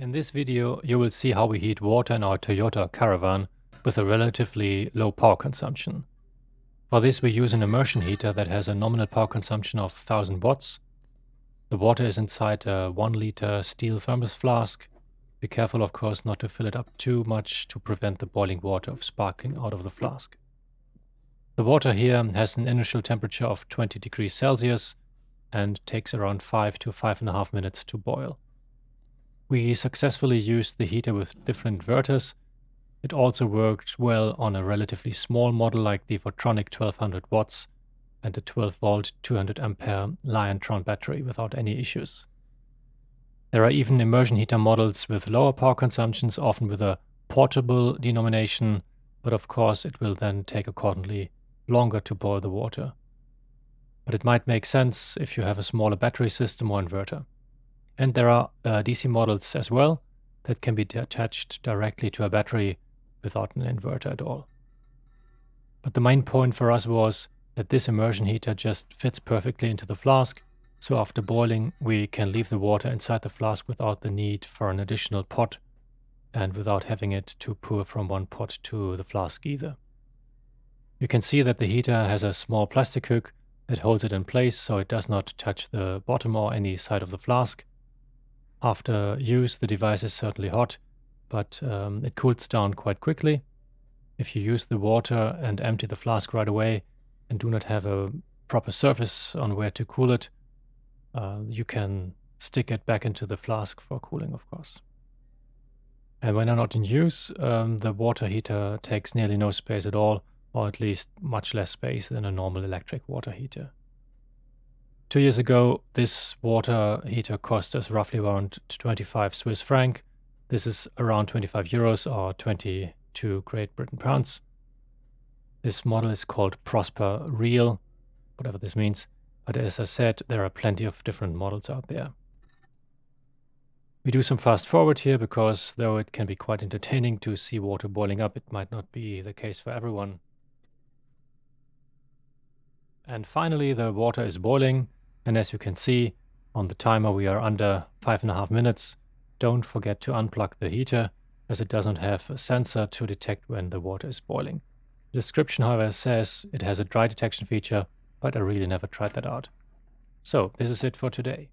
In this video you will see how we heat water in our Toyota Caravan with a relatively low power consumption. For this we use an immersion heater that has a nominal power consumption of 1000 watts. The water is inside a 1 liter steel thermos flask. Be careful of course not to fill it up too much to prevent the boiling water of sparkling out of the flask. The water here has an initial temperature of 20 degrees Celsius and takes around 5 to 5.5 minutes to boil. We successfully used the heater with different inverters. It also worked well on a relatively small model like the Votronic 1200 watts and the 12 volt 200 ampere Liontron battery without any issues. There are even immersion heater models with lower power consumptions, often with a portable denomination, but of course it will then take accordingly longer to boil the water. But it might make sense if you have a smaller battery system or inverter. And there are uh, DC models as well that can be attached directly to a battery without an inverter at all. But the main point for us was that this immersion heater just fits perfectly into the flask, so after boiling we can leave the water inside the flask without the need for an additional pot and without having it to pour from one pot to the flask either. You can see that the heater has a small plastic hook that holds it in place so it does not touch the bottom or any side of the flask after use, the device is certainly hot, but um, it cools down quite quickly. If you use the water and empty the flask right away and do not have a proper surface on where to cool it, uh, you can stick it back into the flask for cooling, of course. And when not in use, um, the water heater takes nearly no space at all, or at least much less space than a normal electric water heater. Two years ago, this water heater cost us roughly around 25 Swiss franc. This is around 25 euros or 22 Great Britain pounds. This model is called Prosper Real, whatever this means. But as I said, there are plenty of different models out there. We do some fast forward here because though it can be quite entertaining to see water boiling up, it might not be the case for everyone. And finally, the water is boiling. And as you can see on the timer, we are under five and a half minutes. Don't forget to unplug the heater as it doesn't have a sensor to detect when the water is boiling. The description, however, says it has a dry detection feature, but I really never tried that out. So this is it for today.